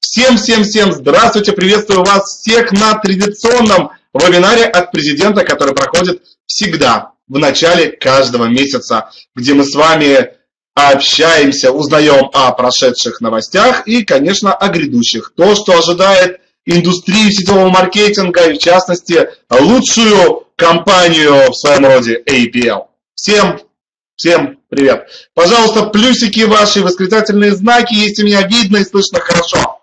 Всем-всем-всем здравствуйте, приветствую вас всех на традиционном вебинаре от президента, который проходит всегда в начале каждого месяца, где мы с вами общаемся, узнаем о прошедших новостях и, конечно, о грядущих. То, что ожидает индустрию сетевого маркетинга и, в частности, лучшую компанию в своем роде APL. Всем, всем привет. Пожалуйста, плюсики ваши, восклицательные знаки, если меня видно и слышно хорошо.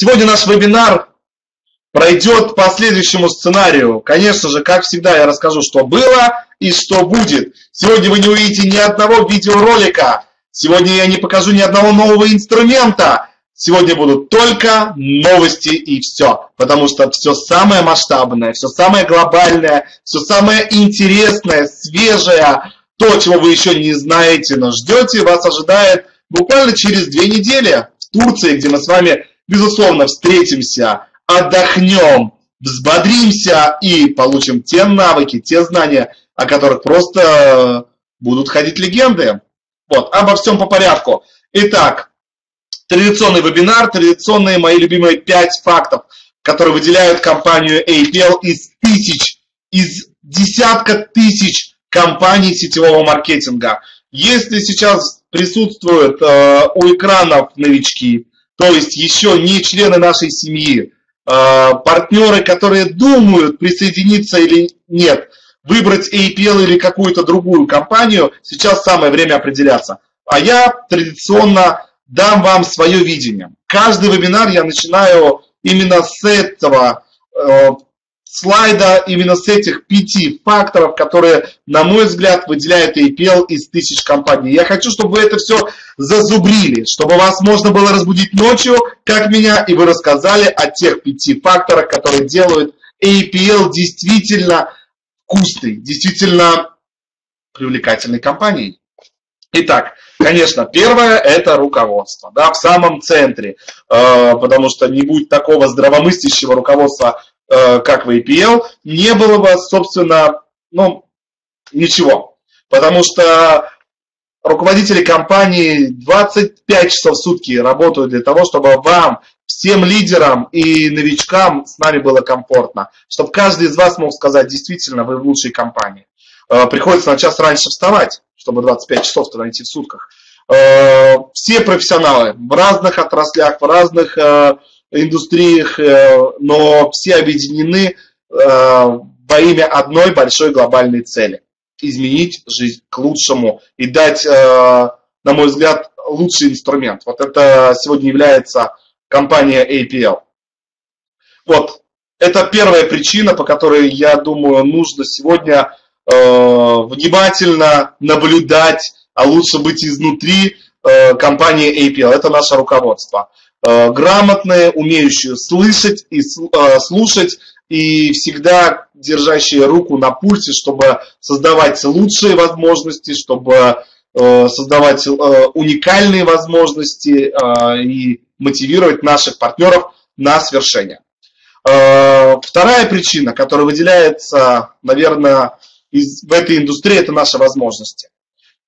Сегодня наш вебинар пройдет по следующему сценарию. Конечно же, как всегда, я расскажу, что было и что будет. Сегодня вы не увидите ни одного видеоролика. Сегодня я не покажу ни одного нового инструмента. Сегодня будут только новости и все. Потому что все самое масштабное, все самое глобальное, все самое интересное, свежее, то, чего вы еще не знаете, но ждете, вас ожидает буквально через две недели в Турции, где мы с вами, безусловно, встретимся, отдохнем, взбодримся и получим те навыки, те знания, о которых просто будут ходить легенды. Вот, обо всем по порядку. Итак, традиционный вебинар, традиционные мои любимые 5 фактов, которые выделяют компанию APL из тысяч, из десятка тысяч компаний сетевого маркетинга. Если сейчас присутствуют э, у экранов новички, то есть еще не члены нашей семьи, э, партнеры, которые думают присоединиться или нет, выбрать APL или какую-то другую компанию, сейчас самое время определяться. А я традиционно дам вам свое видение. Каждый вебинар я начинаю именно с этого э, слайда, именно с этих пяти факторов, которые, на мой взгляд, выделяют APL из тысяч компаний. Я хочу, чтобы вы это все зазубрили, чтобы вас можно было разбудить ночью, как меня, и вы рассказали о тех пяти факторах, которые делают APL действительно вкусной, действительно привлекательной компанией. Итак, Конечно, первое – это руководство, да, в самом центре, э, потому что не будет такого здравомыслящего руководства, э, как в APL, не было бы, собственно, ну, ничего. Потому что руководители компании 25 часов в сутки работают для того, чтобы вам, всем лидерам и новичкам с нами было комфортно, чтобы каждый из вас мог сказать, действительно, вы в лучшей компании. Э, приходится на час раньше вставать, чтобы 25 часов то найти в сутках. Э, все профессионалы в разных отраслях, в разных э, индустриях, но все объединены во имя одной большой глобальной цели – изменить жизнь к лучшему и дать, на мой взгляд, лучший инструмент. Вот это сегодня является компания APL. Вот, это первая причина, по которой, я думаю, нужно сегодня Э, внимательно наблюдать, а лучше быть изнутри э, компании APL. Это наше руководство. Э, грамотные, умеющие слышать и слушать, и всегда держащие руку на пульсе, чтобы создавать лучшие возможности, чтобы создавать уникальные возможности и мотивировать наших партнеров на свершение. Вторая причина, которая выделяется, наверное, из, в этой индустрии, это наши возможности.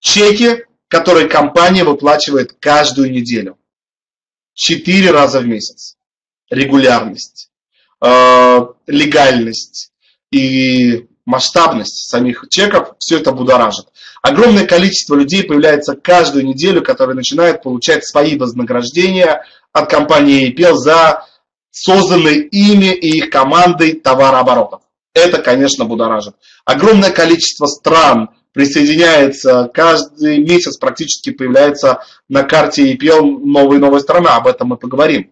Чеки, которые компания выплачивает каждую неделю. Четыре раза в месяц. Регулярность, э, легальность и масштабность самих чеков, все это будоражит. Огромное количество людей появляется каждую неделю, которые начинают получать свои вознаграждения от компании EPL за созданные ими и их командой товарооборотов. Это, конечно, будоражит. Огромное количество стран присоединяется, каждый месяц практически появляется на карте EPL новая и новая страна, об этом мы поговорим.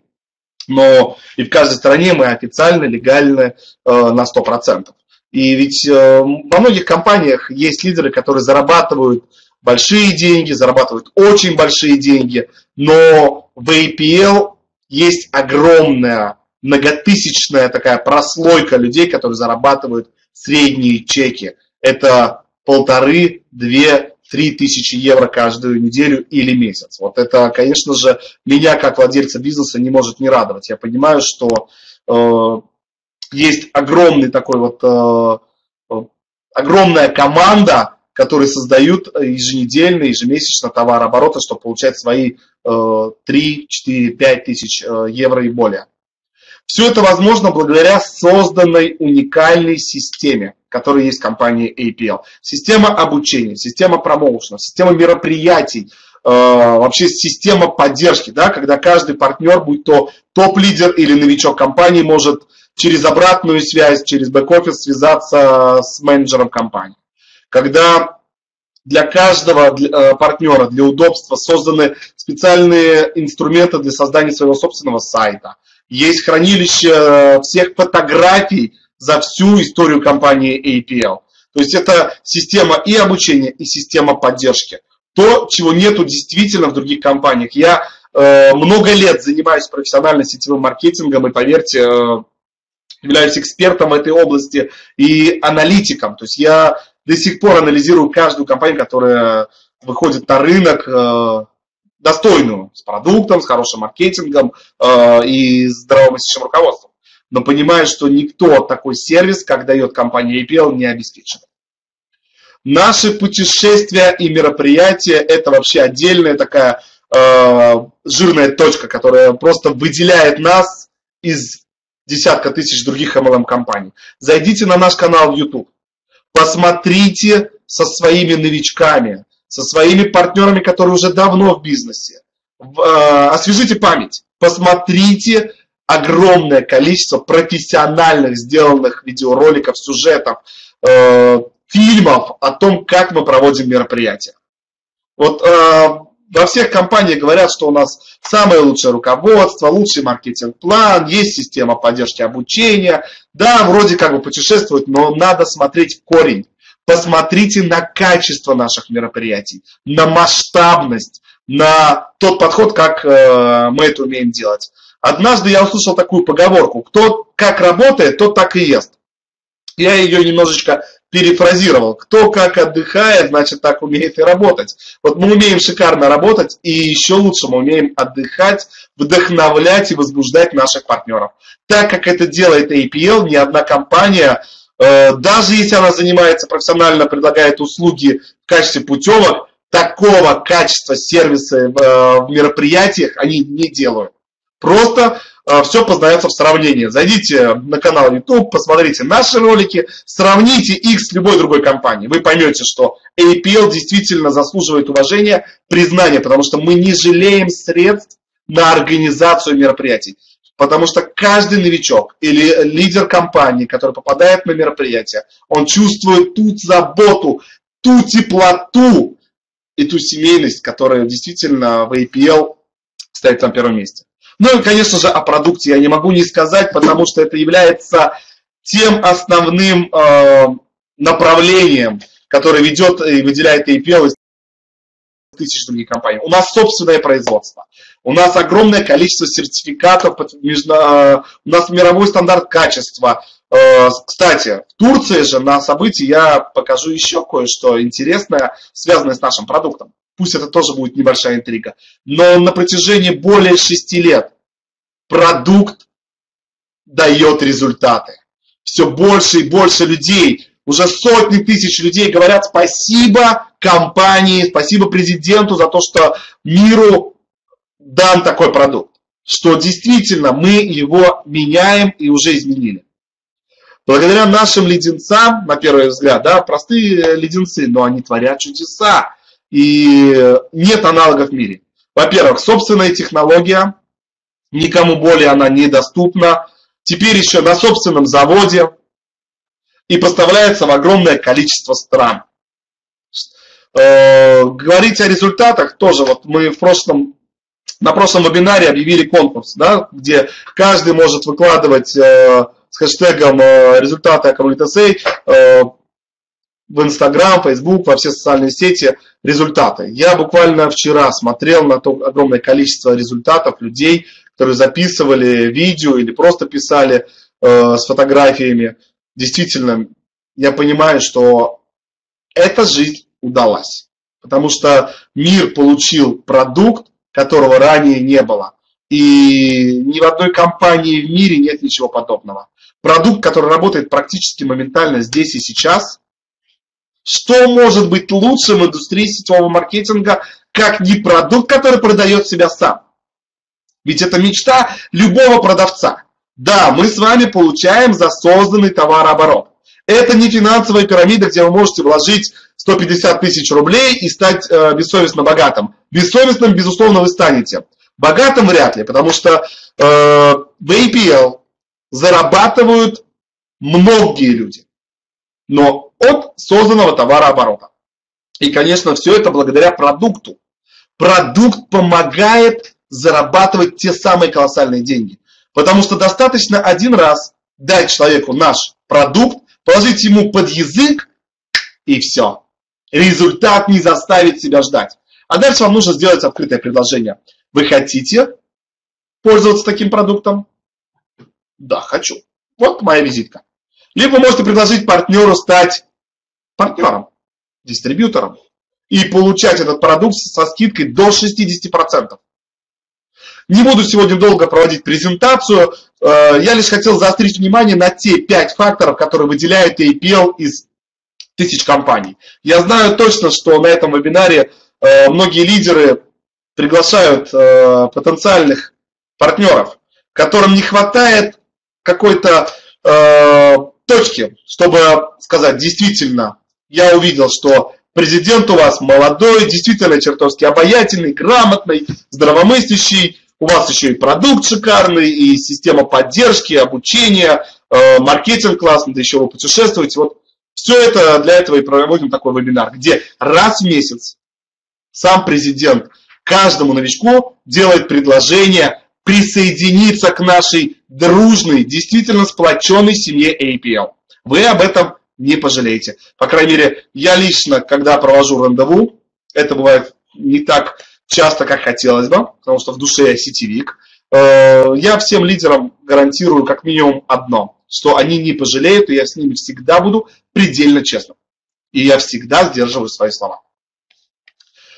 Но и в каждой стране мы официально, легально э, на 100%. И ведь э, во многих компаниях есть лидеры, которые зарабатывают большие деньги, зарабатывают очень большие деньги, но в APL есть огромная многотысячная такая прослойка людей, которые зарабатывают средние чеки. Это полторы, две, три тысячи евро каждую неделю или месяц. Вот это, конечно же, меня как владельца бизнеса не может не радовать. Я понимаю, что э, есть огромный такой вот э, э огромная команда, которые создают еженедельно, ежемесячно товарообороты, чтобы получать свои э, 3, 4, 5 тысяч евро и более. Все это возможно благодаря созданной уникальной системе, которая есть в компании APL. Система обучения, система промоушена, система мероприятий, э, вообще система поддержки, да, когда каждый партнер, будь то топ-лидер или новичок компании, может через обратную связь, через бэк-офис связаться с менеджером компании. Когда для каждого э, партнера, для удобства созданы специальные инструменты для создания своего собственного сайта – есть хранилище э, всех фотографий за всю историю компании APL. То есть это система и обучения, и система поддержки. То, чего нету действительно в других компаниях. Я э, много лет занимаюсь профессионально сетевым маркетингом, и поверьте, э, являюсь экспертом в этой области и аналитиком. То есть я до сих пор анализирую каждую компанию, которая выходит на рынок, э, достойную, с продуктом, с хорошим маркетингом э, и здравомыслящим руководством. Но понимаю, что никто такой сервис, как дает компания APL, не обеспечен. Наши путешествия и мероприятия – это вообще отдельная такая э, жирная точка, которая просто выделяет нас из десятка тысяч других MLM-компаний. Зайдите на наш канал в YouTube, посмотрите со своими новичками, со своими партнерами, которые уже давно в бизнесе. Э, освежите память, посмотрите огромное количество профессиональных сделанных видеороликов, сюжетов, э, фильмов о том, как мы проводим мероприятия. Вот э, во всех компаниях говорят, что у нас самое лучшее руководство, лучший маркетинг-план, есть система поддержки обучения. Да, вроде как бы путешествовать, но надо смотреть корень. Посмотрите на качество наших мероприятий, на масштабность, на тот подход, как э, мы это умеем делать. Однажды я услышал такую поговорку, кто как работает, тот так и ест. Я ее немножечко перефразировал. Кто как отдыхает, значит так умеет и работать. Вот мы умеем шикарно работать, и еще лучше мы умеем отдыхать, вдохновлять и возбуждать наших партнеров. Так как это делает APL, ни одна компания даже если она занимается профессионально, предлагает услуги в качестве путевок, такого качества сервиса э, в мероприятиях они не делают. Просто э, все познается в сравнении. Зайдите на канал YouTube, посмотрите наши ролики, сравните их с любой другой компанией. Вы поймете, что APL действительно заслуживает уважения, признания, потому что мы не жалеем средств на организацию мероприятий. Потому что каждый новичок или лидер компании, который попадает на мероприятие, он чувствует ту заботу, ту теплоту и ту семейность, которая действительно в APL стоит на первом месте. Ну и, конечно же, о продукте я не могу не сказать, потому что это является тем основным э, направлением, которое ведет и выделяет APL из тысяч других компаний. У нас собственное производство. У нас огромное количество сертификатов, э, у нас мировой стандарт качества. Э, кстати, в Турции же на событии я покажу еще кое-что интересное, связанное с нашим продуктом. Пусть это тоже будет небольшая интрига. Но на протяжении более шести лет продукт дает результаты. Все больше и больше людей, уже сотни тысяч людей говорят спасибо компании, спасибо президенту за то, что миру дан такой продукт, что действительно мы его меняем и уже изменили. Благодаря нашим леденцам, на первый взгляд, да, простые леденцы, но они творят чудеса. И нет аналогов в мире. Во-первых, собственная технология, никому более она недоступна. Теперь еще на собственном заводе и поставляется в огромное количество стран. Э, говорить о результатах тоже, вот мы в прошлом на прошлом вебинаре объявили конкурс, да, где каждый может выкладывать э, с хэштегом э, результаты Аккумулитасей э, в Инстаграм, Фейсбук, во все социальные сети результаты. Я буквально вчера смотрел на то огромное количество результатов людей, которые записывали видео или просто писали э, с фотографиями. Действительно, я понимаю, что эта жизнь удалась. Потому что мир получил продукт, которого ранее не было. И ни в одной компании в мире нет ничего подобного. Продукт, который работает практически моментально здесь и сейчас. Что может быть лучше в индустрии сетевого маркетинга, как не продукт, который продает себя сам. Ведь это мечта любого продавца. Да, мы с вами получаем за созданный товарооборот. Это не финансовая пирамида, где вы можете вложить 150 тысяч рублей и стать э, бессовестно богатым. Бессовестным, безусловно, вы станете. Богатым вряд ли, потому что э, в APL зарабатывают многие люди, но от созданного товарооборота. И, конечно, все это благодаря продукту. Продукт помогает зарабатывать те самые колоссальные деньги. Потому что достаточно один раз дать человеку наш продукт, положить ему под язык, и все. Результат не заставит себя ждать. А дальше вам нужно сделать открытое предложение. Вы хотите пользоваться таким продуктом? Да, хочу. Вот моя визитка. Либо вы можете предложить партнеру стать партнером, дистрибьютором и получать этот продукт со скидкой до 60%. Не буду сегодня долго проводить презентацию, э, я лишь хотел заострить внимание на те пять факторов, которые выделяют APL из тысяч компаний. Я знаю точно, что на этом вебинаре э, многие лидеры приглашают э, потенциальных партнеров, которым не хватает какой-то точки, чтобы сказать, действительно, я увидел, что президент у вас молодой, действительно чертовски обаятельный, грамотный, здравомыслящий, у вас еще и продукт шикарный, и система поддержки, обучения, э, маркетинг классный, да еще вы путешествуете. Вот все это для этого и проводим такой вебинар, где раз в месяц сам президент каждому новичку делает предложение присоединиться к нашей дружной, действительно сплоченной семье APL. Вы об этом не пожалеете. По крайней мере, я лично, когда провожу рандеву, это бывает не так часто, как хотелось бы, потому что в душе я сетевик, э, я всем лидерам гарантирую как минимум одно, что они не пожалеют, и я с ними всегда буду предельно честным. И я всегда сдерживаю свои слова.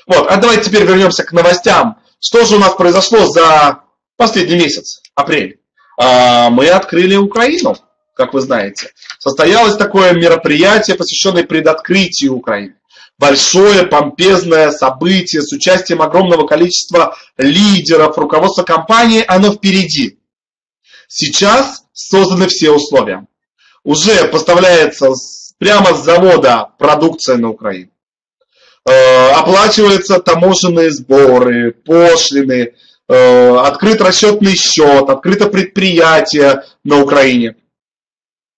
Вот, а давайте теперь вернемся к новостям. Что же у нас произошло за последний месяц, апрель? А, мы открыли Украину, как вы знаете. Состоялось такое мероприятие, посвященное предоткрытию Украины большое помпезное событие с участием огромного количества лидеров, руководства компании, оно впереди. Сейчас созданы все условия. Уже поставляется прямо с завода продукция на Украину. Э, оплачиваются таможенные сборы, пошлины, э, открыт расчетный счет, открыто предприятие на Украине.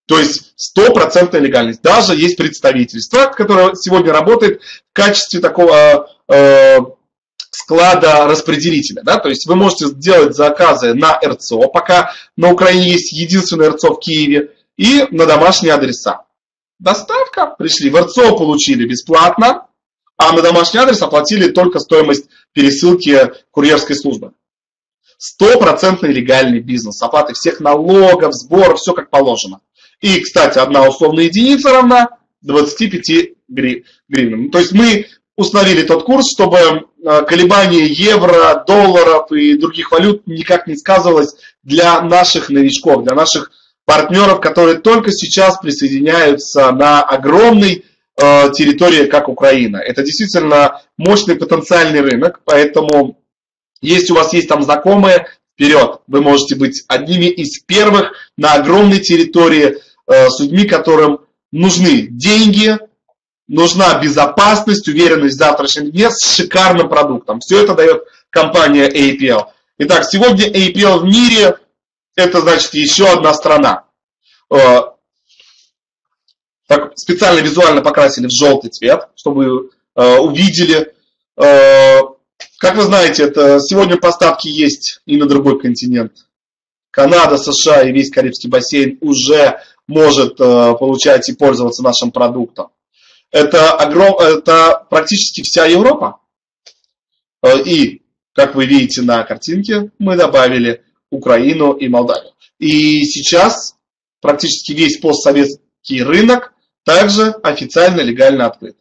То есть стопроцентная легальность. Даже есть представительство, которое сегодня работает в качестве такого э, склада распределителя. Да? То есть вы можете сделать заказы на РЦО, пока на Украине есть единственное РЦО в Киеве, и на домашние адреса. Доставка, пришли в РЦО, получили бесплатно, а на домашний адрес оплатили только стоимость пересылки курьерской службы. Стопроцентный легальный бизнес, оплаты всех налогов, сборов, все как положено. И, кстати, одна условная единица равна 25 гривнам. То есть мы установили тот курс, чтобы э, колебание евро, долларов и других валют никак не сказывалось для наших новичков, для наших партнеров, которые только сейчас присоединяются на огромной э, территории, как Украина. Это действительно мощный потенциальный рынок, поэтому если у вас есть там знакомые, вперед, вы можете быть одними из первых на огромной территории Э, с людьми, которым нужны деньги, нужна безопасность, уверенность в завтрашнем дне с шикарным продуктом. Все это дает компания APL. Итак, сегодня APL в мире это значит еще одна страна. Э, так, специально визуально покрасили в желтый цвет, чтобы э, увидели. Как вы знаете, это сегодня поставки есть и на другой континент. Канада, США и весь Карибский бассейн уже может э, получать и пользоваться нашим продуктом. Это, огром... это практически вся Европа. Э, и, как вы видите на картинке, мы добавили Украину и Молдавию. И сейчас практически весь постсоветский рынок также официально легально открыт.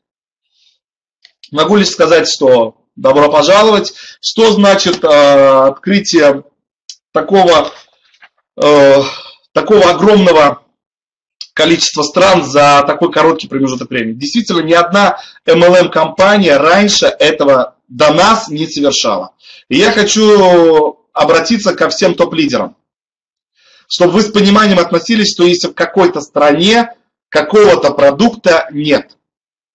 Могу лишь сказать, что добро пожаловать. Что значит э, открытие такого, э, такого огромного количество стран за такой короткий промежуток времени. Действительно, ни одна MLM-компания раньше этого до нас не совершала. И я хочу обратиться ко всем топ-лидерам, чтобы вы с пониманием относились, что если в какой-то стране какого-то продукта нет.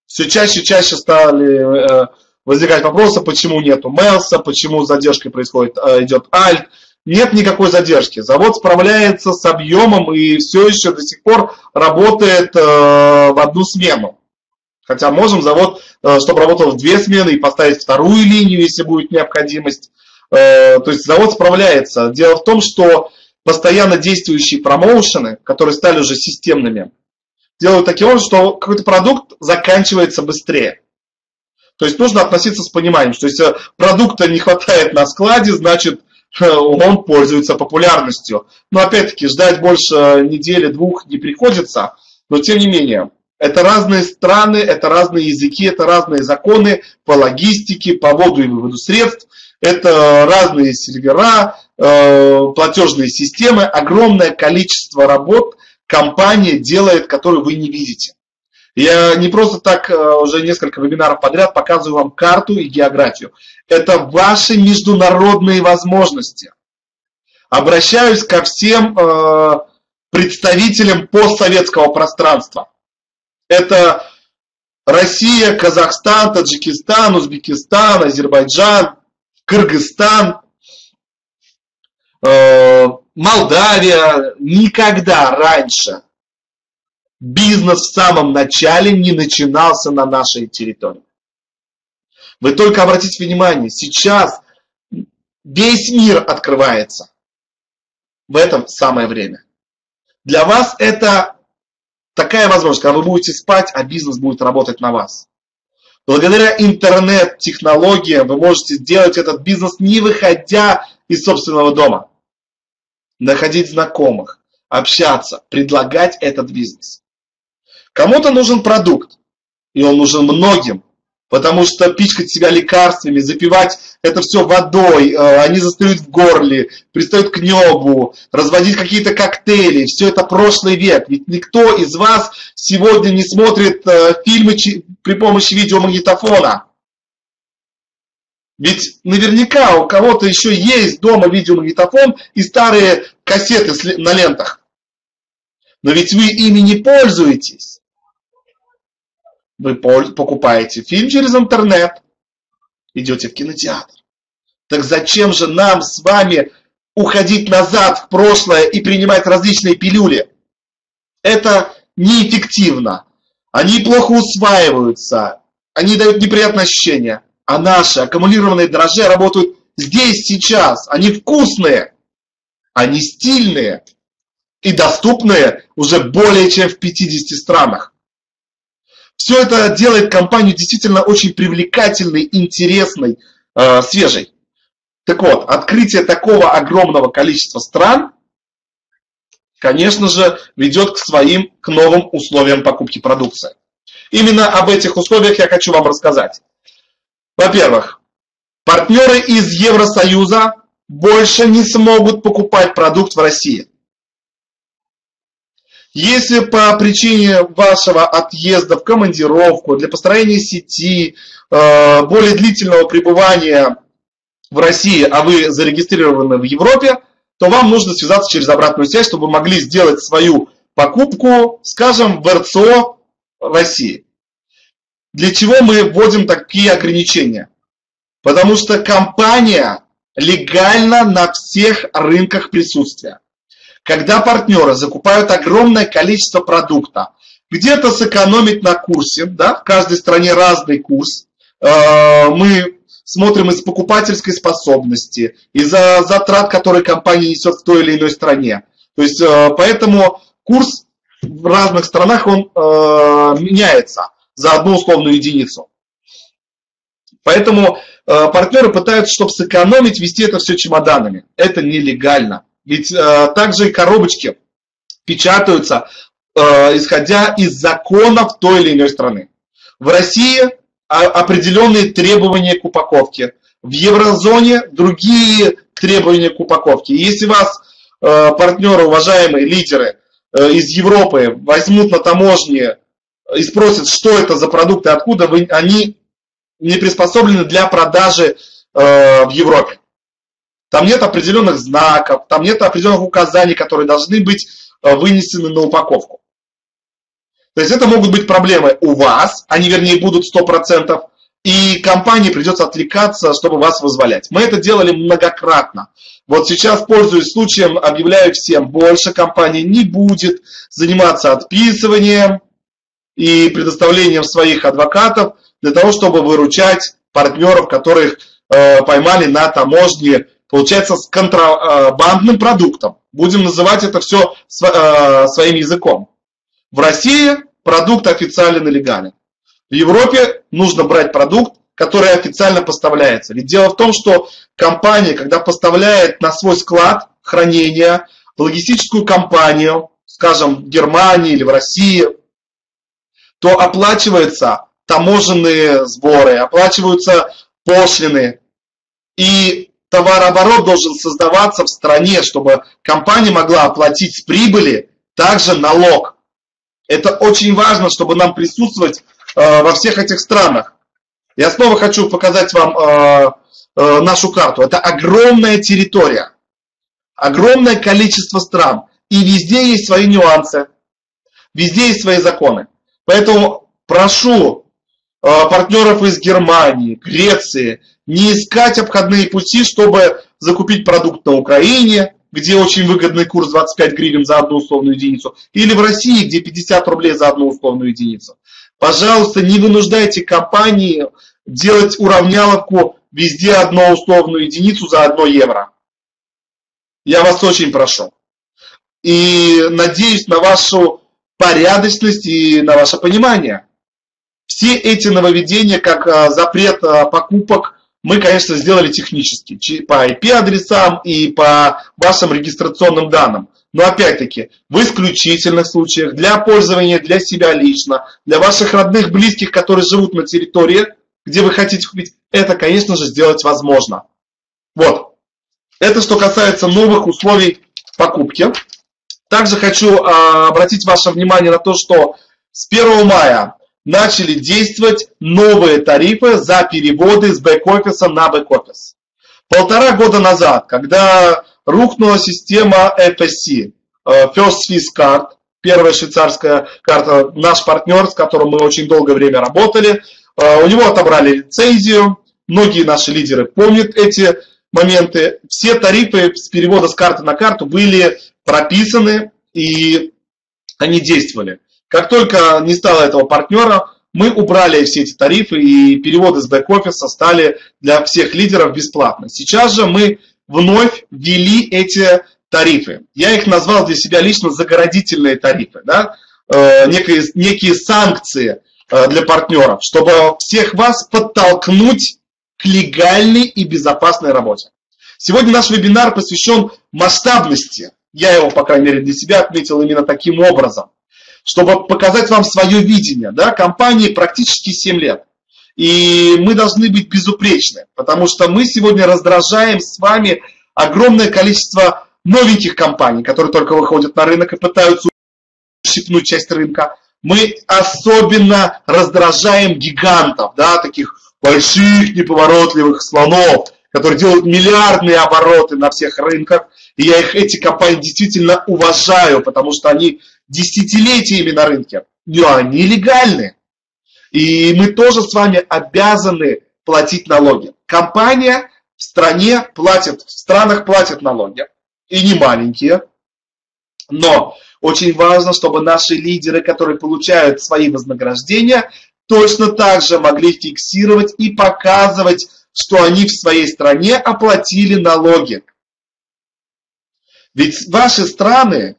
Все чаще и чаще стали э, возникать вопросы, почему нету Мелса, почему задержка происходит, э, идет Альт. Нет никакой задержки. Завод справляется с объемом и все еще до сих пор работает э, в одну смену. Хотя можем завод, чтобы работал в две смены и поставить вторую линию, если будет необходимость. То есть завод справляется. Дело в том, что постоянно действующие промоушены, которые стали уже системными, делают таким образом, что какой-то продукт заканчивается быстрее. То есть нужно относиться с пониманием, что если продукта не хватает на складе, значит э, он пользуется популярностью. Но опять-таки ждать больше недели-двух не приходится, но тем не менее, это разные страны, это разные языки, это разные законы по логистике, по вводу и выводу средств, это разные сервера, э, платежные системы, огромное количество работ компания делает, которую вы не видите. Я не просто так э, уже несколько вебинаров подряд показываю вам карту и географию. Это ваши международные возможности. Обращаюсь ко всем э, представителям постсоветского пространства. Это Россия, Казахстан, Таджикистан, Узбекистан, Азербайджан, Кыргызстан, э, Молдавия. Никогда раньше бизнес в самом начале не начинался на нашей территории. Вы только обратите внимание, сейчас весь мир открывается в этом самое время. Для вас это такая возможность, когда вы будете спать, а бизнес будет работать на вас. Благодаря интернет-технологиям вы можете сделать этот бизнес, не выходя из собственного дома. Находить знакомых, общаться, предлагать этот бизнес. Кому-то нужен продукт, и он нужен многим, потому что пичкать себя лекарствами, запивать это все водой, э, они застают в горле, пристают к небу, разводить какие-то коктейли, все это прошлый век. Ведь никто из вас сегодня не смотрит э, фильмы при помощи видеомагнитофона. Ведь наверняка у кого-то еще есть дома видеомагнитофон и старые кассеты на лентах. Но ведь вы ими не пользуетесь. Вы покупаете фильм через интернет, идете в кинотеатр. Так зачем же нам с вами уходить назад в прошлое и принимать различные пилюли? Это неэффективно. Они плохо усваиваются, они дают неприятное ощущение. А наши аккумулированные дрожжи работают здесь, сейчас. Они вкусные, они стильные и доступные уже более чем в 50 странах. Все это делает компанию действительно очень привлекательной, интересной, э, свежей. Так вот, открытие такого огромного количества стран, конечно же, ведет к своим, к новым условиям покупки продукции. Именно об этих условиях я хочу вам рассказать. Во-первых, партнеры из Евросоюза больше не смогут покупать продукт в России. Если по причине вашего отъезда в командировку, для построения сети, э, более длительного пребывания в России, а вы зарегистрированы в Европе, то вам нужно связаться через обратную связь, чтобы вы могли сделать свою покупку, скажем, в РЦО России. Для чего мы вводим такие ограничения? Потому что компания легально на всех рынках присутствия когда партнеры закупают огромное количество продукта, где-то сэкономить на курсе, да, в каждой стране разный курс, э, мы смотрим из покупательской способности, из-за затрат, которые компания несет в той или иной стране. То есть, э, поэтому курс в разных странах, он э, меняется за одну условную единицу. Поэтому партнеры пытаются, чтобы сэкономить, вести это все чемоданами. Это нелегально. Ведь э, также и коробочки печатаются, э, исходя из законов той или иной страны. В России определенные требования к упаковке. В еврозоне другие требования к упаковке. Если вас э, партнеры, уважаемые лидеры э, из Европы возьмут на таможне и спросят, что это за продукты, откуда вы, они не приспособлены для продажи э, в Европе. Там нет определенных знаков, там нет определенных указаний, которые должны быть э, вынесены на упаковку. То есть это могут быть проблемы у вас, они вернее будут 100%, и компании придется отвлекаться, чтобы вас вызволять. Мы это делали многократно. Вот сейчас, пользуясь случаем, объявляю всем, больше компания не будет заниматься отписыванием и предоставлением своих адвокатов для того, чтобы выручать партнеров, которых э, поймали на таможне, получается, с контрабандным продуктом. Будем называть это все э, своим языком. В России продукт официально легален. В Европе нужно брать продукт, который официально поставляется. Ведь дело в том, что компания, когда поставляет на свой склад хранения логистическую компанию, скажем, в Германии или в России, то оплачиваются таможенные сборы, оплачиваются пошлины. И товарооборот должен создаваться в стране, чтобы компания могла оплатить с прибыли также налог. Это очень важно, чтобы нам присутствовать э, во всех этих странах. Я снова хочу показать вам э, э, нашу карту. Это огромная территория, огромное количество стран. И везде есть свои нюансы, везде есть свои законы. Поэтому прошу э, партнеров из Германии, Греции, не искать обходные пути, чтобы закупить продукт на Украине, где очень выгодный курс 25 гривен за одну условную единицу, или в России, где 50 рублей за одну условную единицу. Пожалуйста, не вынуждайте компании делать уравняловку везде одну условную единицу за одно евро. Я вас очень прошу. И надеюсь на вашу порядочность и на ваше понимание. Все эти нововведения, как а, запрет а, покупок, мы, конечно, сделали технически, по IP-адресам и по вашим регистрационным данным. Но опять-таки, в исключительных случаях, для пользования для себя лично, для ваших родных, близких, которые живут на территории, где вы хотите купить, это, конечно же, сделать возможно. Вот. Это что касается новых условий покупки. Также хочу а, обратить ваше внимание на то, что с 1 мая начали действовать новые тарифы за переводы с бэк-офиса на бэк-офис. Полтора года назад, когда рухнула система FSC, э, First Swiss Card, первая швейцарская карта, наш партнер, с которым мы очень долгое время работали, э, у него отобрали лицензию, многие наши лидеры помнят эти моменты. Все тарифы с перевода с карты на карту были прописаны и они действовали. Как только не стало этого партнера, мы убрали все эти тарифы и переводы с бэк-офиса стали для всех лидеров бесплатно. Сейчас же мы вновь ввели эти тарифы. Я их назвал для себя лично загородительные тарифы, да? э, некие, некие санкции э, для партнеров, чтобы всех вас подтолкнуть к легальной и безопасной работе. Сегодня наш вебинар посвящен масштабности. Я его, по крайней мере, для себя отметил именно таким образом чтобы показать вам свое видение. Да? Компании практически 7 лет. И мы должны быть безупречны, потому что мы сегодня раздражаем с вами огромное количество новеньких компаний, которые только выходят на рынок и пытаются ущипнуть часть рынка. Мы особенно раздражаем гигантов, да, таких больших неповоротливых слонов, которые делают миллиардные обороты на всех рынках. И я их, эти компании действительно уважаю, потому что они десятилетиями на рынке, но они легальны. И мы тоже с вами обязаны платить налоги. Компания в стране платит, в странах платят налоги, и не маленькие. Но очень важно, чтобы наши лидеры, которые получают свои вознаграждения, точно так же могли фиксировать и показывать, что они в своей стране оплатили налоги. Ведь ваши страны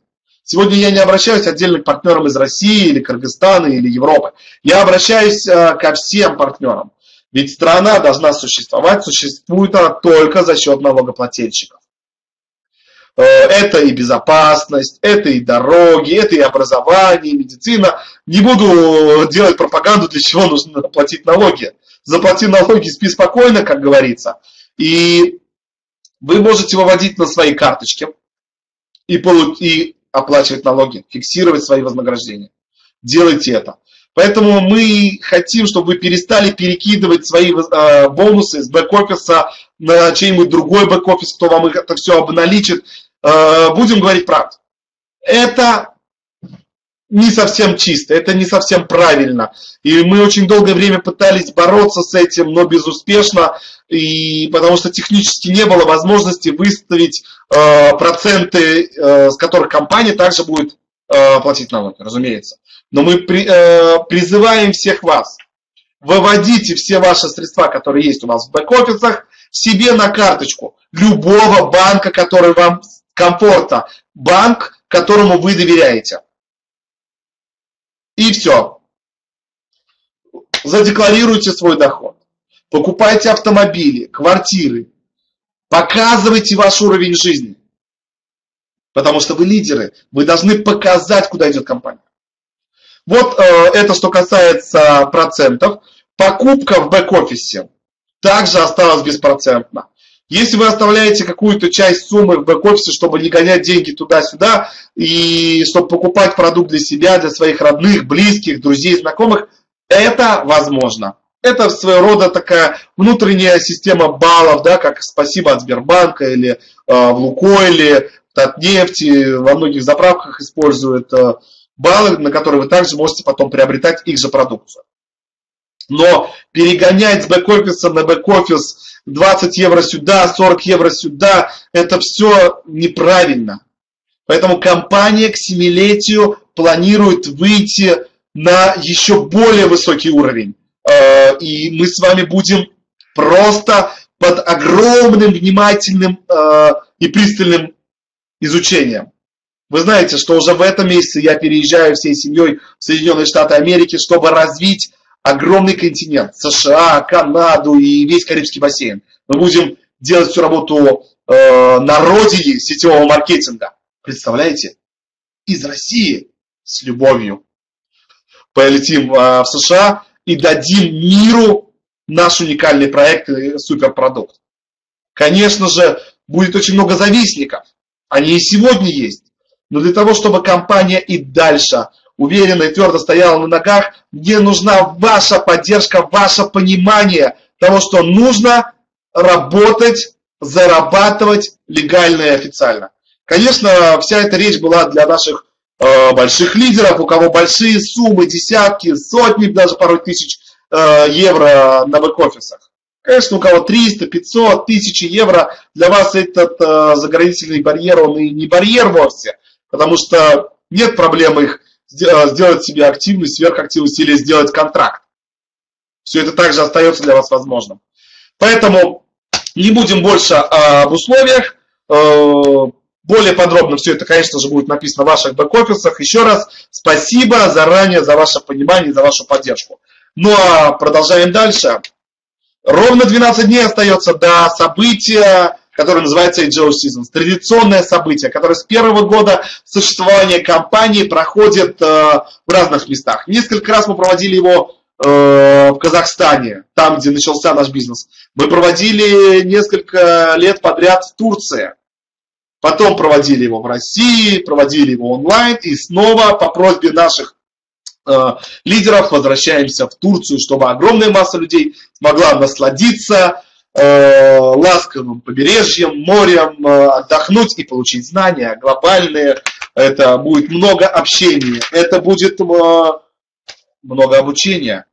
Сегодня я не обращаюсь отдельно к партнерам из России или Кыргызстана или Европы. Я обращаюсь э, ко всем партнерам. Ведь страна должна существовать, существует она только за счет налогоплательщиков. Э, это и безопасность, это и дороги, это и образование, и медицина. Не буду делать пропаганду, для чего нужно платить налоги. Заплати налоги, спи спокойно, как говорится. И вы можете выводить на свои карточки и, и оплачивать налоги, фиксировать свои вознаграждения. Делайте это. Поэтому мы хотим, чтобы вы перестали перекидывать свои э, бонусы с бэк-офиса на чей-нибудь другой бэк-офис, кто вам это все обналичит. Э, будем говорить правду. Это не совсем чисто, это не совсем правильно. И мы очень долгое время пытались бороться с этим, но безуспешно, и потому что технически не было возможности выставить э, проценты, э, с которых компания также будет э, платить налоги, разумеется. Но мы при, э, призываем всех вас, выводите все ваши средства, которые есть у вас в бэк-офисах, себе на карточку любого банка, который вам комфортно, банк, которому вы доверяете. И все. Задекларируйте свой доход. Покупайте автомобили, квартиры. Показывайте ваш уровень жизни. Потому что вы лидеры. Вы должны показать, куда идет компания. Вот э, это что касается процентов. Покупка в бэк-офисе также осталась беспроцентна. Если вы оставляете какую-то часть суммы в бэк-офисе, чтобы не гонять деньги туда-сюда, и чтобы покупать продукт для себя, для своих родных, близких, друзей, знакомых, это возможно. Это своего рода такая внутренняя система баллов, да, как спасибо от Сбербанка или э, в Лукойле, Татнефти, во многих заправках используют э, баллы, на которые вы также можете потом приобретать их же продукцию. Но перегонять с бэк-офиса на бэк-офис 20 евро сюда, 40 евро сюда, это все неправильно. Поэтому компания к семилетию планирует выйти на еще более высокий уровень. Э, и мы с вами будем просто под огромным внимательным э, и пристальным изучением. Вы знаете, что уже в этом месяце я переезжаю всей семьей в Соединенные Штаты Америки, чтобы развить огромный континент, США, Канаду и весь Карибский бассейн. Мы будем делать всю работу э, на родине сетевого маркетинга. Представляете? Из России с любовью полетим э, в США и дадим миру наш уникальный проект и суперпродукт. Конечно же, будет очень много завистников. Они и сегодня есть. Но для того, чтобы компания и дальше уверенно и твердо стояла на ногах, мне нужна ваша поддержка, ваше понимание того, что нужно работать, зарабатывать легально и официально. Конечно, вся эта речь была для наших э, больших лидеров, у кого большие суммы, десятки, сотни, даже порой тысяч э, евро на бэк-офисах. Конечно, у кого 300, 500, 1000 евро, для вас этот э, заградительный барьер, он и не барьер вовсе, потому что нет проблемы их сделать себе активность, сверхактивность или сделать контракт. Все это также остается для вас возможным. Поэтому не будем больше об условиях. Э, более подробно все это, конечно же, будет написано в ваших бэк-офисах. Еще раз спасибо заранее за ваше понимание, за вашу поддержку. Ну а продолжаем дальше. Ровно 12 дней остается до события который называется Agile Seasons. Традиционное событие, которое с первого года существования компании проходит э, в разных местах. Несколько раз мы проводили его э, в Казахстане, там, где начался наш бизнес. Мы проводили несколько лет подряд в Турции. Потом проводили его в России, проводили его онлайн. И снова по просьбе наших э, лидеров возвращаемся в Турцию, чтобы огромная масса людей смогла насладиться ласковым побережьем, морем, э, отдохнуть и получить знания глобальные. Это будет много общения, это будет э, много обучения.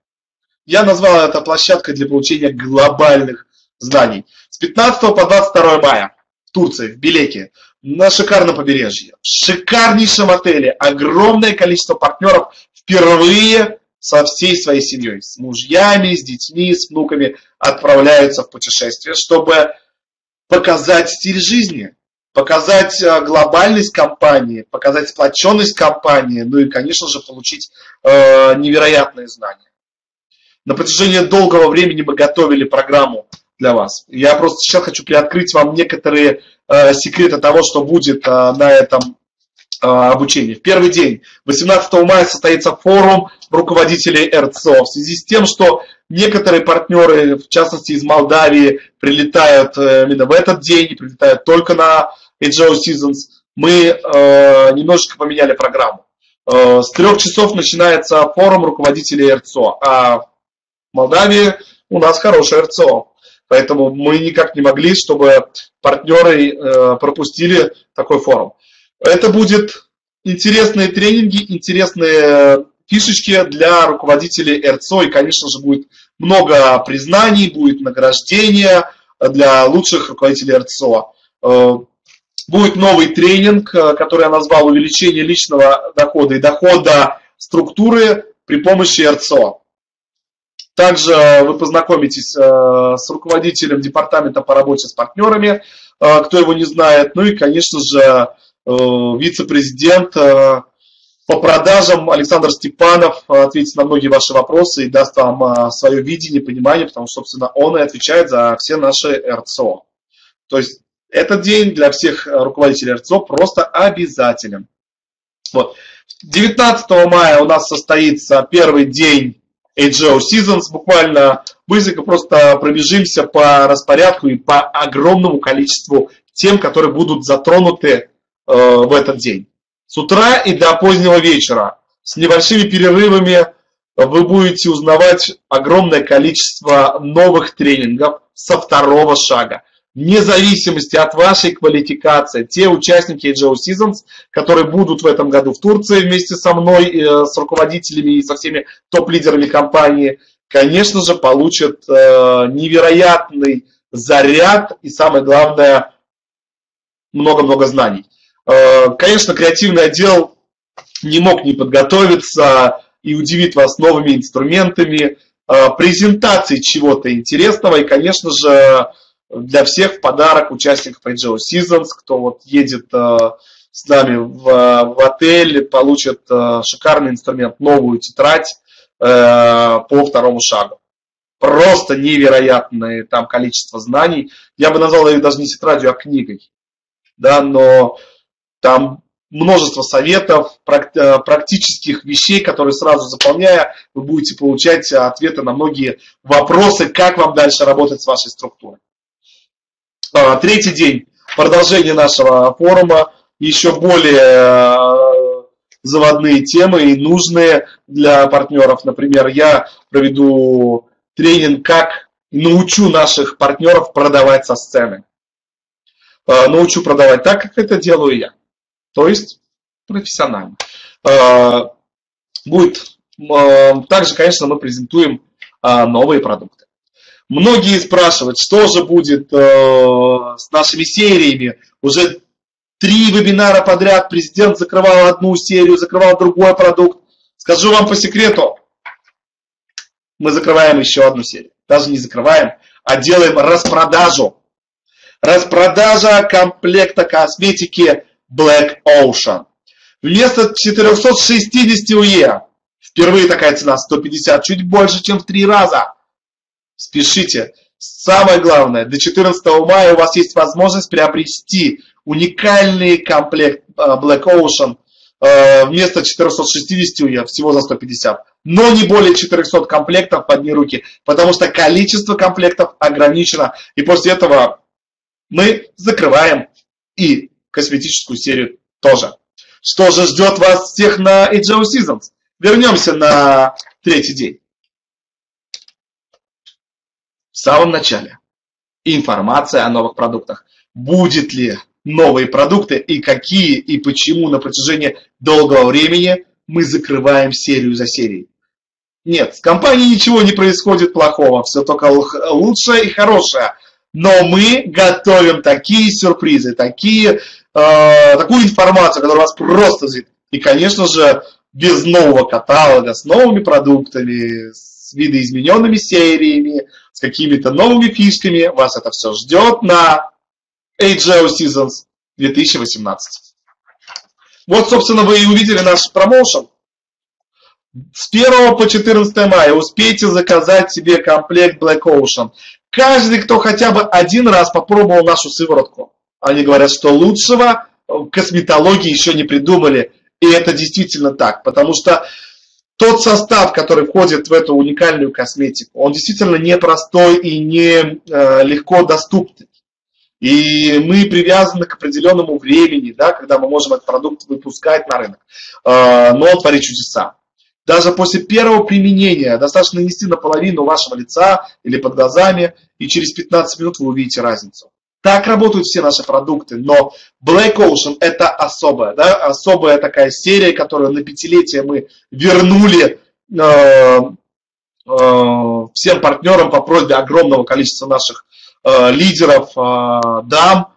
Я назвал это площадкой для получения глобальных знаний. С 15 по 22 мая в Турции, в Белеке, на шикарном побережье, в шикарнейшем отеле, огромное количество партнеров впервые со всей своей семьей, с мужьями, с детьми, с внуками отправляются в путешествие, чтобы показать стиль жизни, показать э, глобальность компании, показать сплоченность компании, ну и, конечно же, получить э, невероятные знания. На протяжении долгого времени мы готовили программу для вас. Я просто сейчас хочу приоткрыть вам некоторые э, секреты того, что будет э, на этом обучения. В первый день, 18 мая, состоится форум руководителей РЦО. В связи с тем, что некоторые партнеры, в частности из Молдавии, прилетают э, именно в этот день и прилетают только на Agile Seasons, мы э, немножечко поменяли программу. Э, с трех часов начинается форум руководителей РЦО, а в Молдавии у нас хорошее РЦО. Поэтому мы никак не могли, чтобы партнеры э, пропустили такой форум. Это будет интересные тренинги, интересные фишечки для руководителей РЦО. И, конечно же, будет много признаний, будет награждение для лучших руководителей РЦО. Э, будет новый тренинг, э, который я назвал «Увеличение личного дохода и дохода структуры при помощи РЦО». Также вы познакомитесь э, с руководителем департамента по работе с партнерами, кто его не знает. Ну и, конечно же, вице-президент по продажам Александр Степанов ответит на многие ваши вопросы и даст вам свое видение, понимание, потому что, собственно, он и отвечает за все наши РЦО. То есть этот день для всех руководителей РЦО просто обязателен. Вот. 19 мая у нас состоится первый день AGO Seasons. Буквально быстренько просто пробежимся по распорядку и по огромному количеству тем, которые будут затронуты э, в этот день. С утра и до позднего вечера с небольшими перерывами вы будете узнавать огромное количество новых тренингов со второго шага вне зависимости от вашей квалификации, те участники Agile Seasons, которые будут в этом году в Турции вместе со мной, э, с руководителями и со всеми топ-лидерами компании, конечно же, получат э, невероятный заряд и, самое главное, много-много знаний. Э, конечно, креативный отдел не мог не подготовиться и удивит вас новыми инструментами, презентацией чего-то интересного и, конечно же, для всех в подарок участников Agile Seasons, кто вот едет э, с нами в, в отель, получит э, шикарный инструмент, новую тетрадь э, по второму шагу. Просто невероятное там количество знаний. Я бы назвал их даже не тетрадью, а книгой. Да, но там множество советов, практических вещей, которые сразу заполняя, вы будете получать ответы на многие вопросы, как вам дальше работать с вашей структурой. А, третий день продолжение нашего форума, еще более э, заводные темы и нужные для партнеров. Например, я проведу тренинг, как научу наших партнеров продавать со сцены. Э, научу продавать так, как это делаю я. То есть профессионально. Э, будет также, конечно, мы презентуем новые продукты. Многие спрашивают, что же будет э, с нашими сериями. Уже три вебинара подряд президент закрывал одну серию, закрывал другой продукт. Скажу вам по секрету, мы закрываем еще одну серию. Даже не закрываем, а делаем распродажу. Распродажа комплекта косметики Black Ocean. Вместо 460 УЕ, впервые такая цена 150, чуть больше, чем в три раза – Спешите. Самое главное, до 14 мая у вас есть возможность приобрести уникальный комплект э, Black Ocean э, вместо 460 я всего за 150. Но не более 400 комплектов под одни руки, потому что количество комплектов ограничено. И после этого мы закрываем и косметическую серию тоже. Что же ждет вас всех на Agile Seasons? Вернемся на третий день в самом начале информация о новых продуктах. Будет ли новые продукты и какие и почему на протяжении долгого времени мы закрываем серию за серией. Нет, с компанией ничего не происходит плохого, все только лучшее и хорошее. Но мы готовим такие сюрпризы, такие, э, такую информацию, которая вас просто зрит. И, конечно же, без нового каталога, с новыми продуктами, с видоизмененными сериями, с какими-то новыми фишками. Вас это все ждет на AGO Seasons 2018. Вот, собственно, вы и увидели наш промоушен. С 1 по 14 мая успейте заказать себе комплект Black Ocean. Каждый, кто хотя бы один раз попробовал нашу сыворотку, они говорят, что лучшего косметологии еще не придумали. И это действительно так, потому что тот состав, который входит в эту уникальную косметику, он действительно непростой и не э, легко доступный. И мы привязаны к определенному времени, да, когда мы можем этот продукт выпускать на рынок. Э, но он творит чудеса. Даже после первого применения достаточно нанести наполовину вашего лица или под глазами, и через 15 минут вы увидите разницу. Так работают все наши продукты, но Black Ocean это особая, да, особая такая серия, которую на пятилетие мы вернули э, э, всем партнерам по просьбе огромного количества наших э, лидеров, э, дам.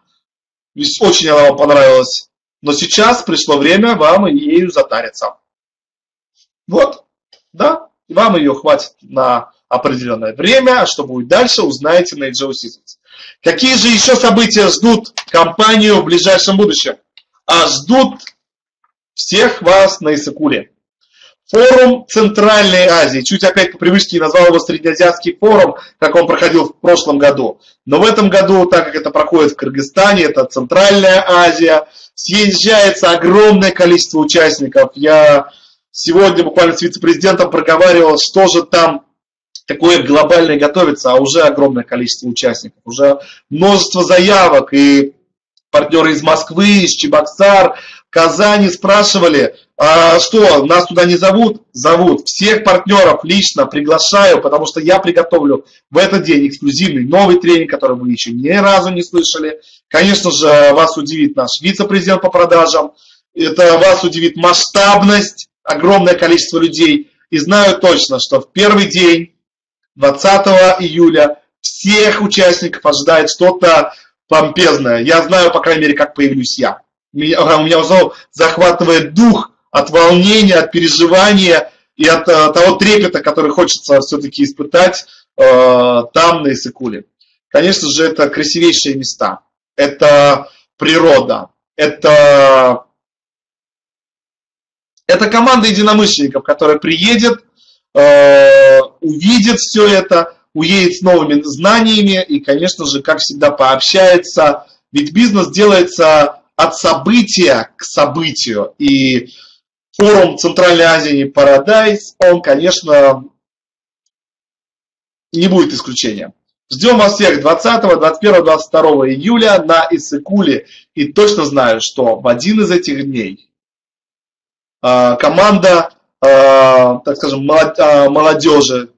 Очень она вам понравилась. Но сейчас пришло время вам ею затариться. Вот, да, вам ее хватит на определенное время, а что будет дальше, узнаете на Agile Seasons. Какие же еще события ждут компанию в ближайшем будущем? А ждут всех вас на Исакуле. Форум Центральной Азии. Чуть опять по привычке назвал его Среднеазиатский форум, как он проходил в прошлом году. Но в этом году, так как это проходит в Кыргызстане, это Центральная Азия, съезжается огромное количество участников. Я сегодня буквально с вице-президентом проговаривал, что же там такое глобальное готовится, а уже огромное количество участников, уже множество заявок, и партнеры из Москвы, из Чебоксар, Казани спрашивали, а что, нас туда не зовут? Зовут. Всех партнеров лично приглашаю, потому что я приготовлю в этот день эксклюзивный новый тренинг, который вы еще ни разу не слышали. Конечно же, вас удивит наш вице-президент по продажам. Это вас удивит масштабность огромное количество людей. И знаю точно, что в первый день, 20 июля, всех участников ожидает что-то помпезное. Я знаю, по крайней мере, как появлюсь я. Меня, у меня уже захватывает дух от волнения, от переживания и от, от того трепета, который хочется все-таки испытать э, там, на Исыкуле. Конечно же, это красивейшие места. Это природа. Это это команда единомышленников, которая приедет, э, увидит все это, уедет с новыми знаниями и, конечно же, как всегда, пообщается. Ведь бизнес делается от события к событию. И форум Центральной Азии Paradise, он, конечно, не будет исключением. Ждем вас всех 20, 21, 22 июля на Иссыкуле. И точно знаю, что в один из этих дней а, команда, так скажем, молодежи,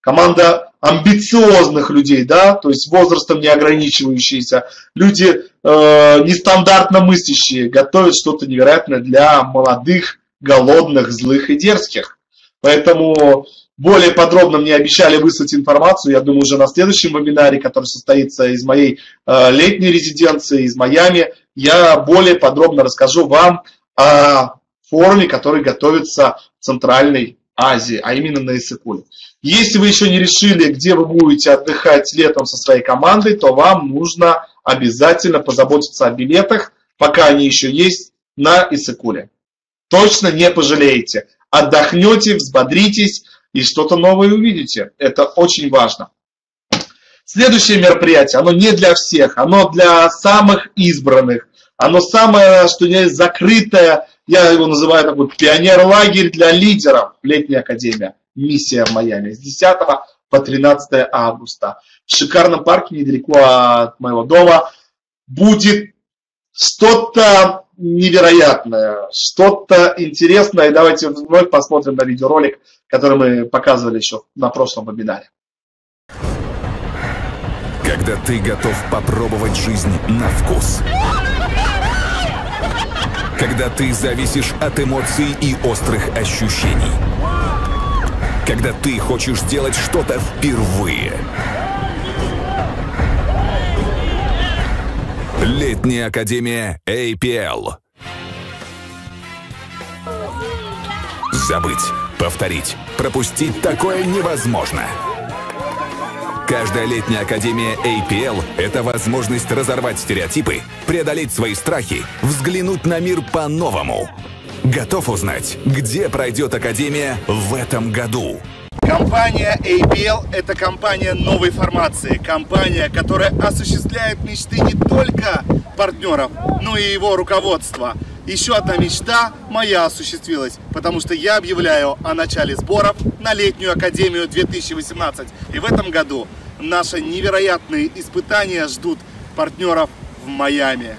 команда амбициозных людей, да, то есть возрастом не ограничивающиеся, люди э, нестандартно мыслящие, готовят что-то невероятное для молодых, голодных, злых и дерзких. Поэтому более подробно мне обещали выслать информацию, я думаю, уже на следующем вебинаре, который состоится из моей э, летней резиденции, из Майами, я более подробно расскажу вам о форуме, который готовится Центральной Азии, а именно на Иссыкуле. Если вы еще не решили, где вы будете отдыхать летом со своей командой, то вам нужно обязательно позаботиться о билетах, пока они еще есть на Иссыкуле. Точно не пожалеете. Отдохнете, взбодритесь и что-то новое увидите. Это очень важно. Следующее мероприятие, оно не для всех, оно для самых избранных. Оно самое, что есть закрытое я его называю такой пионер-лагерь для лидеров, летняя академия, миссия в Майами, с 10 по 13 августа. В шикарном парке недалеко от моего дома будет что-то невероятное, что-то интересное. Давайте вновь посмотрим на видеоролик, который мы показывали еще на прошлом вебинаре. Когда ты готов попробовать жизнь на вкус когда ты зависишь от эмоций и острых ощущений. Когда ты хочешь сделать что-то впервые. Летняя академия APL. Забыть, повторить, пропустить такое невозможно. Каждая летняя академия APL – это возможность разорвать стереотипы, преодолеть свои страхи, взглянуть на мир по-новому. Готов узнать, где пройдет академия в этом году? Компания APL – это компания новой формации. Компания, которая осуществляет мечты не только партнеров, но и его руководства. Еще одна мечта моя осуществилась, потому что я объявляю о начале сборов на летнюю академию 2018. И в этом году наши невероятные испытания ждут партнеров в Майами.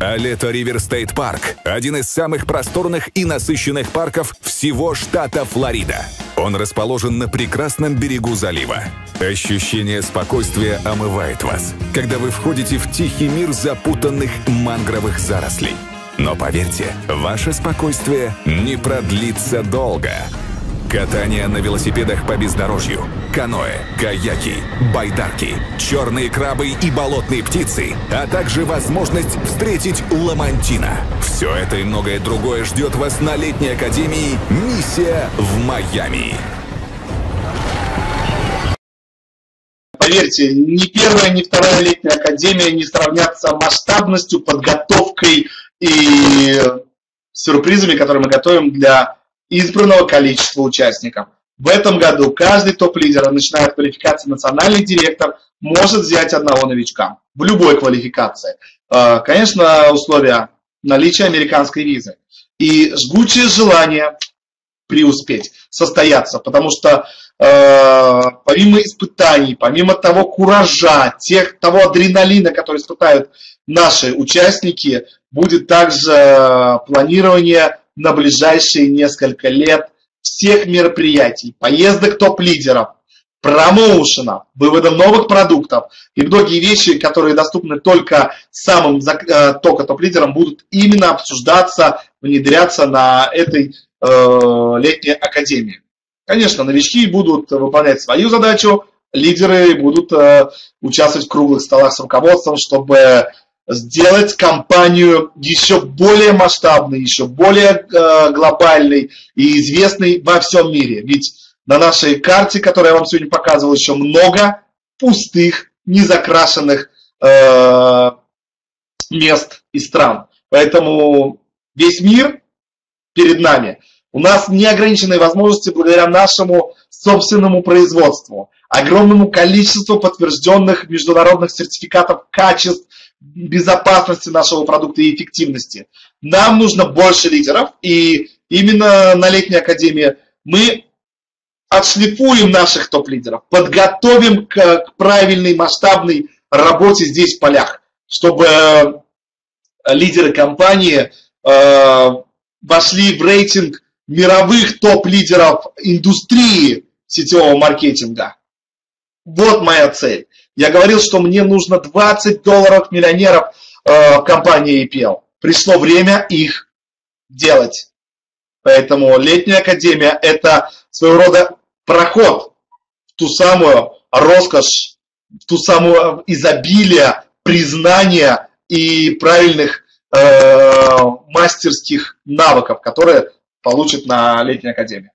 Oleta River State Park – один из самых просторных и насыщенных парков всего штата Флорида. Он расположен на прекрасном берегу залива. Ощущение спокойствия омывает вас, когда вы входите в тихий мир запутанных мангровых зарослей. Но поверьте, ваше спокойствие не продлится долго. Катание на велосипедах по бездорожью, каноэ, каяки, байдарки, черные крабы и болотные птицы, а также возможность встретить ламантина. Все это и многое другое ждет вас на летней академии «Миссия в Майами». Поверьте, ни первая, ни вторая летняя академия не сравнятся масштабностью, подготовкой и сюрпризами, которые мы готовим для избранного количества участников. В этом году каждый топ-лидер, начиная от квалификации национальный директор, может взять одного новичка в любой квалификации. А, конечно, условия наличия американской визы и жгучее желание преуспеть, состояться, потому что э, помимо испытаний, помимо того куража, тех, того адреналина, который испытают наши участники, будет также планирование на ближайшие несколько лет всех мероприятий, поездок топ-лидеров, промоушена, вывода новых продуктов и многие вещи, которые доступны только самым э, только топ-лидерам, будут именно обсуждаться, внедряться на этой э, летней академии. Конечно, новички будут выполнять свою задачу, лидеры будут э, участвовать в круглых столах с руководством, чтобы сделать компанию еще более масштабной, еще более э, глобальной и известной во всем мире. Ведь на нашей карте, которую я вам сегодня показывал, еще много пустых, незакрашенных э, мест и стран. Поэтому весь мир перед нами. У нас неограниченные возможности благодаря нашему собственному производству, огромному количеству подтвержденных международных сертификатов качеств безопасности нашего продукта и эффективности. Нам нужно больше лидеров, и именно на летней академии мы отшлифуем наших топ-лидеров, подготовим к, правильной масштабной работе здесь в полях, чтобы э, лидеры компании э, вошли в рейтинг мировых топ-лидеров индустрии сетевого маркетинга. Вот моя цель. Я говорил, что мне нужно 20 долларов миллионеров э, в компании EPL. Пришло время их делать. Поэтому летняя академия – это своего рода проход в ту самую роскошь, в ту самую изобилие, признания и правильных э, мастерских навыков, которые получат на летней академии.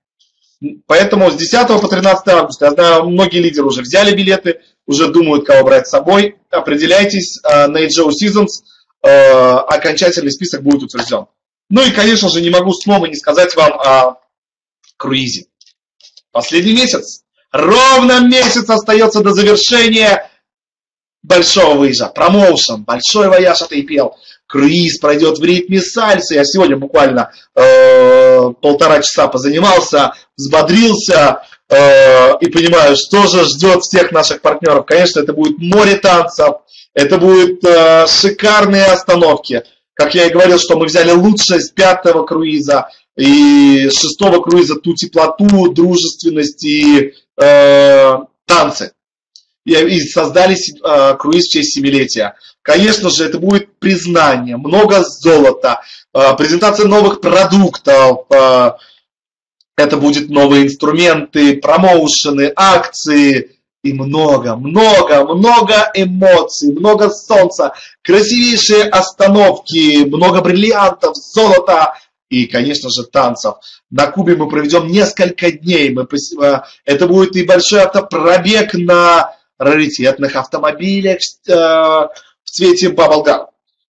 Поэтому с 10 по 13 августа, я знаю, многие лидеры уже взяли билеты, уже думают, кого брать с собой. Определяйтесь э, на HO Seasons, э, окончательный список будет утвержден. Ну и, конечно же, не могу снова не сказать вам о круизе. Последний месяц. Ровно месяц остается до завершения большого выезда. Промоушен, большой вояж от APL. Круиз пройдет в ритме сальса. Я сегодня буквально э, полтора часа позанимался, взбодрился, Э, и понимаю, что же ждет всех наших партнеров. Конечно, это будет море танцев, это будут э, шикарные остановки. Как я и говорил, что мы взяли лучшее с пятого круиза и шестого круиза ту теплоту, дружественность и э, танцы. И, создали э, круиз в честь семилетия. Конечно же, это будет признание, много золота, э, презентация новых продуктов, э, это будут новые инструменты, промоушены, акции и много, много, много эмоций, много солнца, красивейшие остановки, много бриллиантов, золота и, конечно же, танцев. На Кубе мы проведем несколько дней. Мы, это будет и большой автопробег на раритетных автомобилях э, в цвете Bubblegum.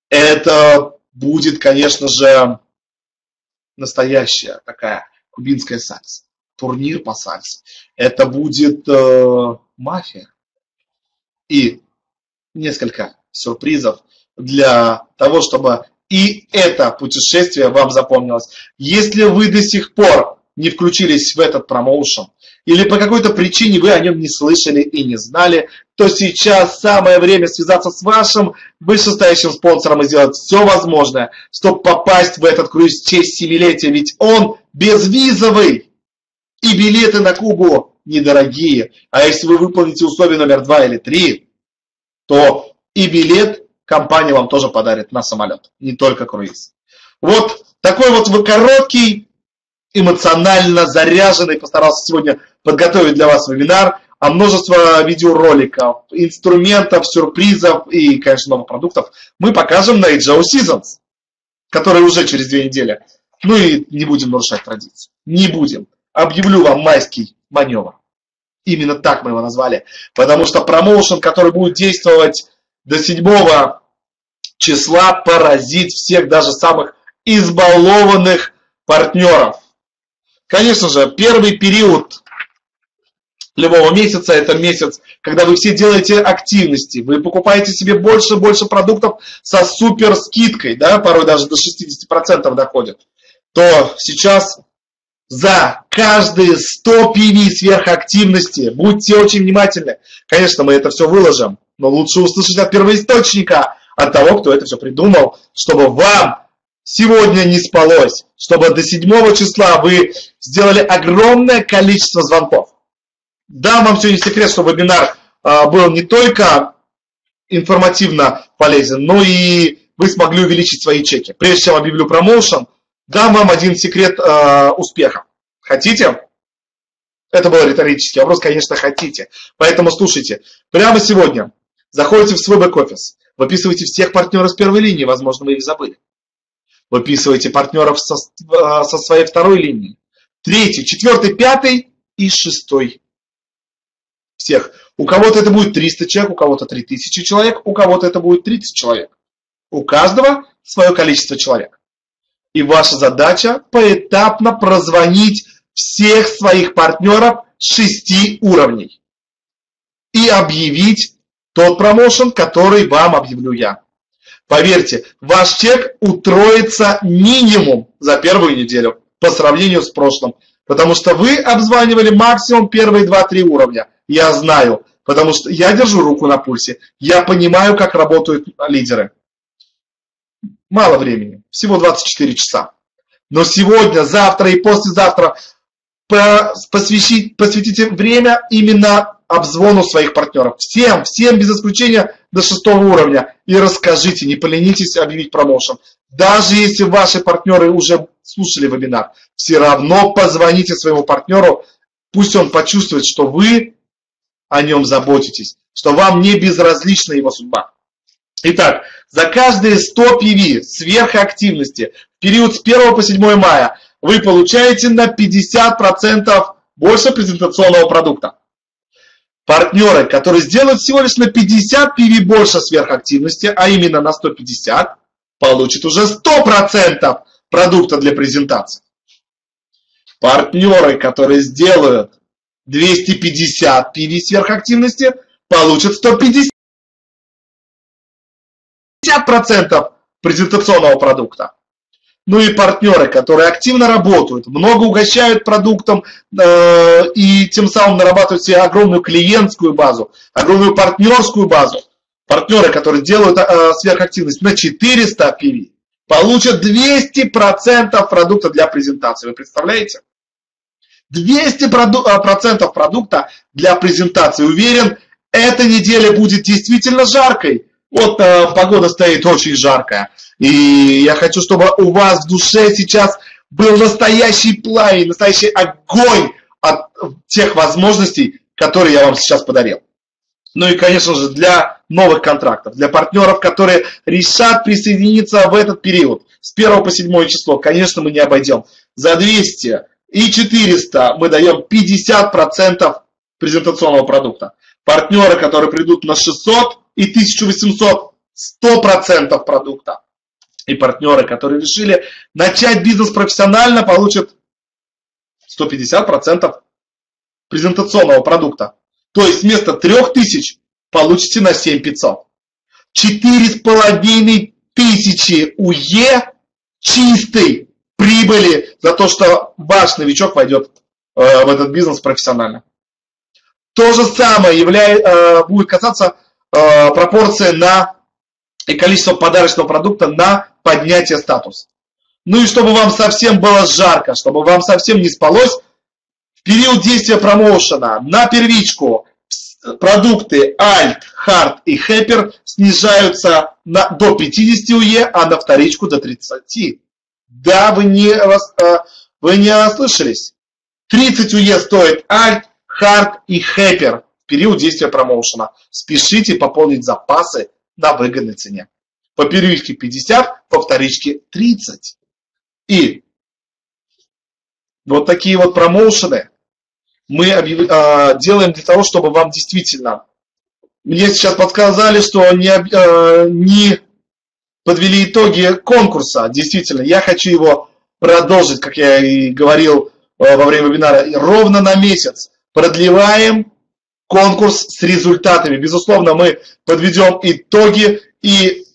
Это будет, конечно же, настоящая такая кубинская сальса, турнир по сальсе. Это будет э, мафия. И несколько сюрпризов для того, чтобы и это путешествие вам запомнилось. Если вы до сих пор не включились в этот промоушен, или по какой-то причине вы о нем не слышали и не знали, то сейчас самое время связаться с вашим вышестоящим спонсором и сделать все возможное, чтобы попасть в этот круиз в честь семилетия, ведь он безвизовый. И билеты на Кубу недорогие. А если вы выполните условие номер два или три, то и билет компания вам тоже подарит на самолет, не только круиз. Вот такой вот вы короткий, эмоционально заряженный, постарался сегодня подготовить для вас вебинар, а множество видеороликов, инструментов, сюрпризов и, конечно, новых продуктов мы покажем на HO Seasons, который уже через две недели. Ну и не будем нарушать традиции. Не будем. Объявлю вам майский маневр. Именно так мы его назвали. Потому что промоушен, который будет действовать до 7 числа, поразит всех, даже самых избалованных партнеров. Конечно же, первый период любого месяца это месяц, когда вы все делаете активности, вы покупаете себе больше и больше продуктов со супер скидкой, да, порой даже до 60% доходит, то сейчас за каждые 100 PV сверхактивности, будьте очень внимательны, конечно, мы это все выложим, но лучше услышать от первоисточника, от того, кто это все придумал, чтобы вам сегодня не спалось, чтобы до 7 числа вы сделали огромное количество звонков. Да, вам не секрет, что вебинар а, был не только информативно полезен, но и вы смогли увеличить свои чеки. Прежде чем объявлю промоушен, дам вам один секрет э, успеха. Хотите? Это был риторический вопрос, конечно, хотите. Поэтому слушайте. Прямо сегодня заходите в свой бэк-офис, выписывайте всех партнеров с первой линии, возможно, вы их забыли. Выписывайте партнеров со, э, со своей второй линии. Третий, четвертый, пятый и шестой. Всех. У кого-то это будет 300 человек, у кого-то 3000 человек, у кого-то это будет 30 человек. У каждого свое количество человек. И ваша задача поэтапно прозвонить всех своих партнеров шести уровней и объявить тот промоушен, который вам объявлю я. Поверьте, ваш чек утроится минимум за первую неделю по сравнению с прошлым. Потому что вы обзванивали максимум первые 2-3 уровня. Я знаю, потому что я держу руку на пульсе. Я понимаю, как работают лидеры. Мало времени, всего 24 часа. Но сегодня, завтра и послезавтра посвятите, посвятите время именно обзвону своих партнеров. Всем, всем без исключения до шестого уровня. И расскажите, не поленитесь объявить промоушен. Даже если ваши партнеры уже слушали вебинар, все равно позвоните своему партнеру, пусть он почувствует, что вы о нем заботитесь, что вам не безразлична его судьба. Итак, за каждые 100 PV сверхактивности в период с 1 по 7 мая вы получаете на 50% больше презентационного продукта. Партнеры, которые сделают всего лишь на 50 PV больше сверхактивности, а именно на 150, получат уже 100% продукта для презентации. Партнеры, которые сделают 250 PV сверхактивности, получат 150 50% презентационного продукта. Ну и партнеры, которые активно работают, много угощают продуктом э, и тем самым нарабатывают себе огромную клиентскую базу, огромную партнерскую базу. Партнеры, которые делают э, сверхактивность на 400 PV, получат 200% продукта для презентации. Вы представляете? 200% э, продукта для презентации. Уверен, эта неделя будет действительно жаркой. Вот э, погода стоит очень жаркая. И я хочу, чтобы у вас в душе сейчас был настоящий пламень, настоящий огонь от тех возможностей, которые я вам сейчас подарил. Ну и, конечно же, для новых контрактов, для партнеров, которые решат присоединиться в этот период с 1 по 7 число, конечно, мы не обойдем. За 200 и 400 мы даем 50% презентационного продукта. Партнеры, которые придут на 600, и 1800 100% продукта. И партнеры, которые решили начать бизнес профессионально, получат 150% презентационного продукта. То есть вместо 3000 получите на 7500. 4,5 тысячи УЕ чистой прибыли за то, что ваш новичок войдет в этот бизнес профессионально. То же самое являет, будет касаться пропорции на и количество подарочного продукта на поднятие статуса. Ну и чтобы вам совсем было жарко, чтобы вам совсем не спалось, в период действия промоушена на первичку продукты Alt, Hard и Hyper снижаются на, до 50 УЕ, а на вторичку до 30. Да, вы не, э, вы не ослышались. 30 УЕ стоит Alt, Hard и Hyper в период действия промоушена. Спешите пополнить запасы на выгодной цене. По первичке 50, по вторичке 30. И вот такие вот промоушены мы э, делаем для того, чтобы вам действительно... Мне сейчас подсказали, что не, э, не подвели итоги конкурса. Действительно, я хочу его продолжить, как я и говорил э, во время вебинара, ровно на месяц. Продлеваем конкурс с результатами. Безусловно, мы подведем итоги, и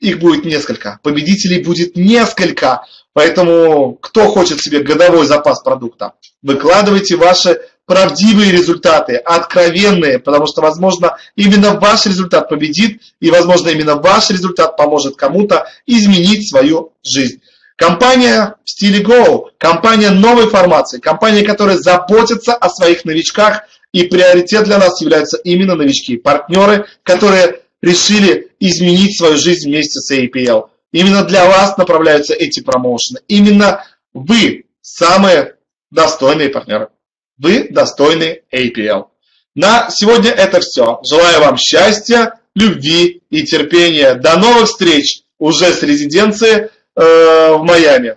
их будет несколько. Победителей будет несколько. Поэтому, кто хочет себе годовой запас продукта, выкладывайте ваши правдивые результаты, откровенные, потому что, возможно, именно ваш результат победит, и, возможно, именно ваш результат поможет кому-то изменить свою жизнь. Компания в стиле Go, компания новой формации, компания, которая заботится о своих новичках, и приоритет для нас являются именно новички, партнеры, которые решили изменить свою жизнь вместе с APL. Именно для вас направляются эти промоушены. Именно вы самые достойные партнеры. Вы достойны APL. На сегодня это все. Желаю вам счастья, любви и терпения. До новых встреч уже с резиденции э, в Майами.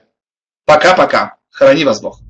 Пока-пока. Храни вас Бог.